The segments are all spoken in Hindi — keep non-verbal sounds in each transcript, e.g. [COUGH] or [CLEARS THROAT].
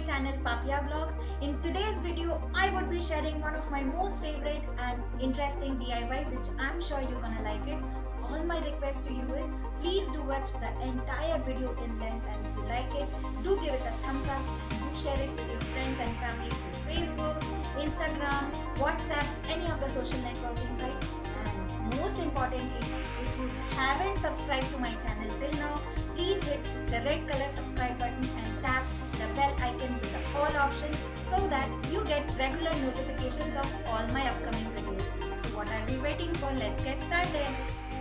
my channel Papia Vlogs. In today's video, I would be sharing one of my most favorite and interesting DIY which I'm sure you're gonna like it. All my request to you is please do watch the entire video in length and if you like it, do give it a thumbs up and do share it with your friends and family through Facebook, Instagram, WhatsApp, any of the social networking sites. And most importantly, if you haven't subscribed to my channel till now, please hit the red color subscribe button all option so that you get regular notifications of all my upcoming videos. So what are we waiting for? Let's get started.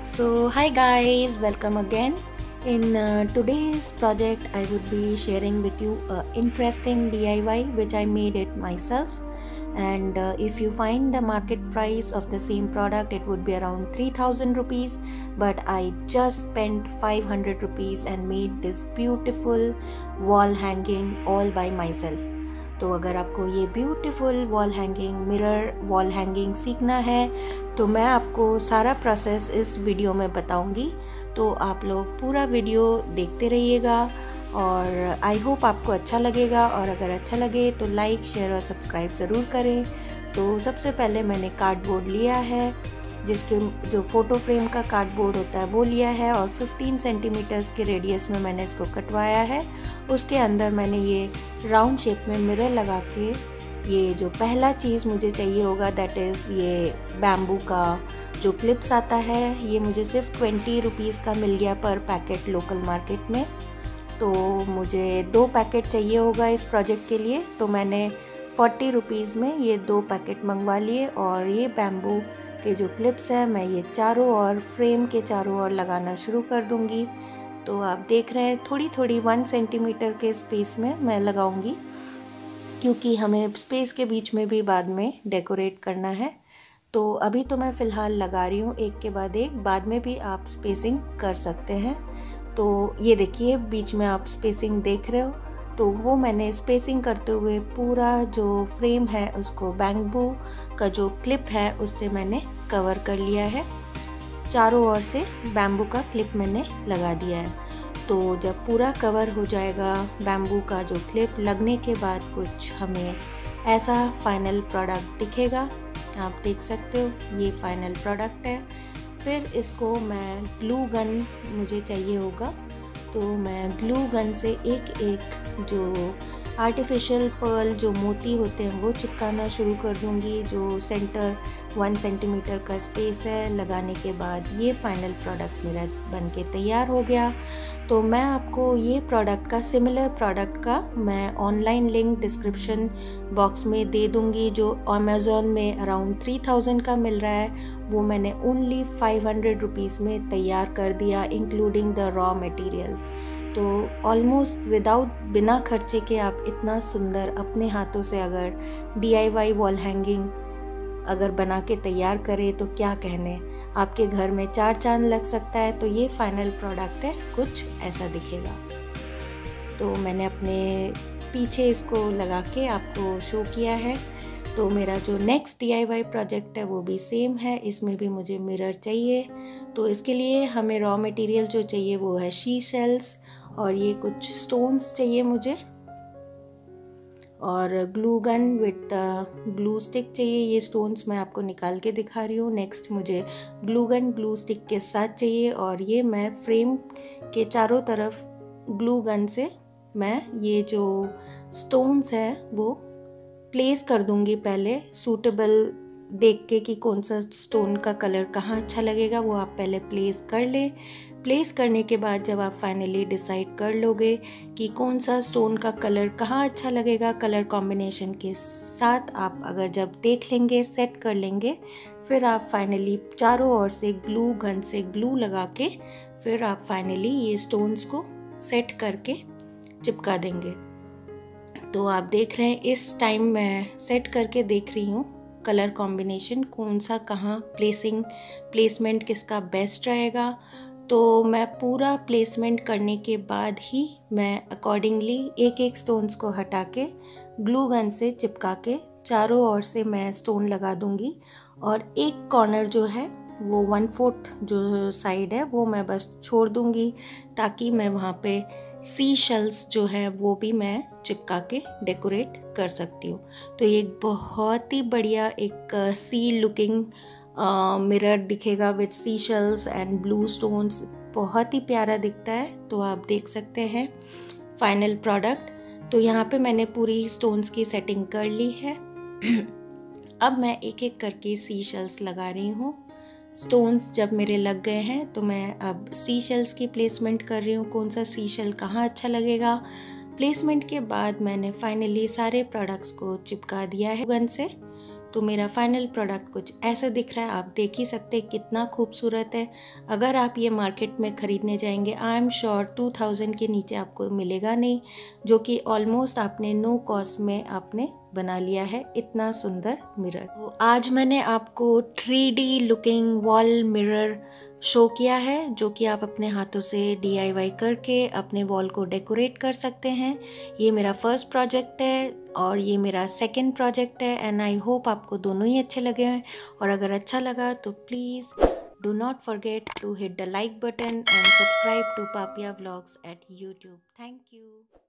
So hi guys, welcome again. In uh, today's project, I would be sharing with you a interesting DIY which I made it myself. And uh, if you find the market price of the same product, it would be around 3000 rupees. But I just spent 500 rupees and made this beautiful wall hanging all by myself. तो अगर आपको ये beautiful wall hanging mirror wall hanging सीखना है तो मैं आपको सारा प्रोसेस इस वीडियो में बताऊँगी। तो आप लोग पूरा वीडियो देखते रहिएगा और आई होप आपको अच्छा लगेगा और अगर अच्छा लगे तो लाइक शेयर और सब्सक्राइब ज़रूर करें। तो सबसे पहले मैंने कार्डबोर्ड लिया है। जिसके जो फ़ोटो फ्रेम का कार्डबोर्ड होता है, वो लिया है और 15 सेंटीमीटर्स के रेडियस में मैंने इसको कटवाया है। उसके अंदर मैंने ये राउंड शेप में मिरर लगा के ये जो पहला चीज़ मुझे चाहिए होगा दैट इज़ ये बैम्बू का जो क्लिप्स आता है, ये मुझे सिर्फ़ ट्वेंटी रुपीज़ का मिल गया पर पैकेट लोकल मार्केट में। तो मुझे दो पैकेट चाहिए होगा इस प्रोजेक्ट के लिए। तो मैंने फोर्टी रुपीज़ में ये दो पैकेट मंगवा लिए और ये बैम्बू के जो क्लिप्स हैं, मैं ये चारों ओर फ्रेम के चारों ओर लगाना शुरू कर दूँगी। तो आप देख रहे हैं थोड़ी थोड़ी वन सेंटीमीटर के स्पेस में मैं लगाऊँगी, क्योंकि हमें स्पेस के बीच में भी बाद में डेकोरेट करना है। तो अभी तो मैं फ़िलहाल लगा रही हूँ, एक के बाद एक, बाद में भी आप स्पेसिंग कर सकते हैं। तो ये देखिए, बीच में आप स्पेसिंग देख रहे हो तो वो मैंने स्पेसिंग करते हुए पूरा जो फ्रेम है उसको बैंगबू का जो क्लिप है उससे मैंने कवर कर लिया है। चारों ओर से बैम्बू का क्लिप मैंने लगा दिया है। तो जब पूरा कवर हो जाएगा बैम्बू का जो क्लिप लगने के बाद कुछ हमें ऐसा फाइनल प्रोडक्ट दिखेगा। आप देख सकते हो, ये फाइनल प्रोडक्ट है। फिर इसको मैं ग्लू गन मुझे चाहिए होगा। तो मैं ग्लू गन से एक एक जो आर्टिफिशियल पर्ल जो मोती होते हैं, वो चिपकाना शुरू कर दूँगी, जो सेंटर वन सेंटीमीटर का स्पेस है, लगाने के बाद ये फाइनल प्रोडक्ट मेरा बन के तैयार हो गया। तो मैं आपको ये प्रोडक्ट का सिमिलर प्रोडक्ट का मैं ऑनलाइन लिंक डिस्क्रिप्शन बॉक्स में दे दूँगी, जो अमेज़ोन में अराउंड थ्री थाउज़ेंड का मिल रहा है। वो मैंने ओनली फाइव हंड्रेड रुपीज़ में तैयार कर दिया इंक्लूडिंग द रॉ मटेरियल तो ऑलमोस्ट विदाउट बिना खर्चे के आप इतना सुंदर अपने हाथों से अगर D I Y wall hanging अगर बना के तैयार करें तो क्या कहने? आपके घर में चार चाँद लग सकता है तो ये फाइनल प्रोडक्ट है, कुछ ऐसा दिखेगा। तो मैंने अपने पीछे इसको लगा के आपको शो किया है। तो मेरा जो नेक्स्ट डीआईवाई प्रोजेक्ट है, वो भी सेम है। इसमें भी मुझे मिरर चाहिए। तो इसके लिए हमें रॉ मटेरियल जो चाहिए, वो है शी सेल्स और ये कुछ स्टोन्स चाहिए मुझे। और glue gun with glue stick चाहिए, ये स्टोन्स मैं आपको निकाल के दिखा रही हूँ। नेक्स्ट मुझे ग्लू गन ग्लू स्टिक के साथ चाहिए और ये मैं फ्रेम के चारों तरफ़ ग्लू गन से मैं ये जो स्टोन्स है वो प्लेस कर दूँगी पहले सूटेबल देख के कि कौन सा स्टोन का कलर कहाँ अच्छा लगेगा, वो आप पहले प्लेस कर लें। प्लेस करने के बाद जब आप फाइनली डिसाइड कर लोगे कि कौन सा स्टोन का कलर कहाँ अच्छा लगेगा कलर कॉम्बिनेशन के साथ आप अगर जब देख लेंगे सेट कर लेंगे, फिर आप फाइनली चारों ओर से ग्लू गन से ग्लू लगा के फिर आप फाइनली ये स्टोन्स को सेट करके चिपका देंगे। तो आप देख रहे हैं, इस टाइम मैं सेट करके देख रही हूँ। कलर कॉम्बिनेशन कौन सा कहाँ प्लेसिंग प्लेसमेंट किसका बेस्ट रहेगा? तो मैं पूरा प्लेसमेंट करने के बाद ही मैं अकॉर्डिंगली एक एक स्टोन्स को हटा के ग्लू गन से चिपका के चारों ओर से मैं स्टोन लगा दूँगी। और एक कॉर्नर जो है, वो वन फोर्थ जो साइड है, वो मैं बस छोड़ दूँगी, ताकि मैं वहाँ पे सी शेल्स जो है, वो भी मैं चिपका के डेकोरेट कर सकती हूँ। तो ये एक बहुत ही बढ़िया एक सी लुकिंग मिरर दिखेगा with seashells and blue stones बहुत ही प्यारा दिखता है तो आप देख सकते हैं। फाइनल प्रोडक्ट तो यहाँ पे मैंने पूरी स्टोन्स की सेटिंग कर ली है। [CLEARS THROAT] अब मैं एक एक करके सी शेल्स लगा रही हूँ। स्टोन्स जब मेरे लग गए हैं तो मैं अब सी शेल्स की प्लेसमेंट कर रही हूँ। कौन सा सी शेल कहाँ अच्छा लगेगा? प्लेसमेंट के बाद मैंने फाइनली सारे प्रोडक्ट्स को चिपका दिया है गन से। तो मेरा फाइनल प्रोडक्ट कुछ ऐसा दिख रहा है, आप देख ही सकते कितना खूबसूरत है। अगर आप ये मार्केट में ख़रीदने जाएँगे I am sure two thousand के नीचे आपको मिलेगा नहीं, जो कि ऑलमोस्ट आपने नो कॉस्ट में आपने बना लिया है, इतना सुंदर मिरर तो आज मैंने आपको three looking wall mirror show किया है, जो कि आप अपने हाथों से डीआईवाई करके अपने वॉल को डेकोरेट कर सकते हैं। ये मेरा फ़र्स्ट प्रोजेक्ट है और ये मेरा सेकंड प्रोजेक्ट है एंड आई होप आपको दोनों ही अच्छे लगे हैं। और अगर अच्छा लगा तो please do not forget to hit the like button and subscribe to Papia blogs at YouTube thank you